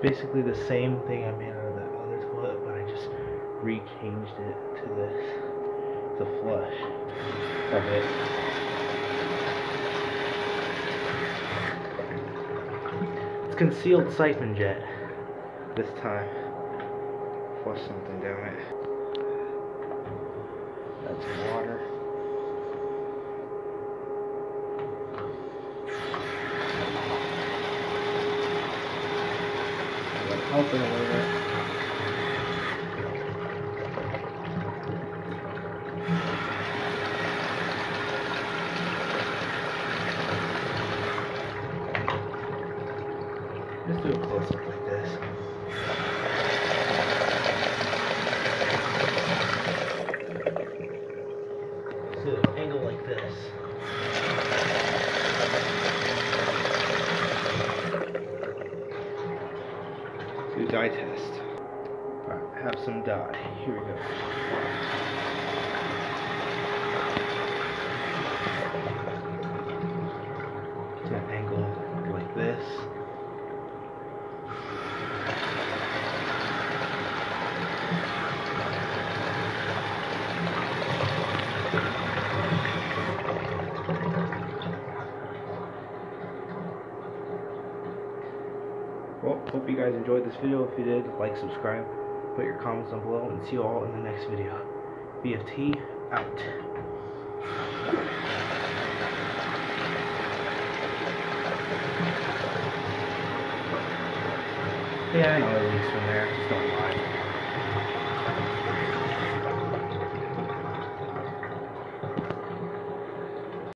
It's basically the same thing I made out of that other toilet, but I just re-changed it to this. the flush of it. It's concealed siphon jet this time. Flush something down it. That's water. Helping a little bit. Let's do a close up like this. So angle like this. Do dye test. Have some dye. Here we go. To an angle like this. Well, hope you guys enjoyed this video. If you did, like, subscribe, put your comments down below, and see you all in the next video. VFT out. Yeah, I know it leaks from there. Just don't.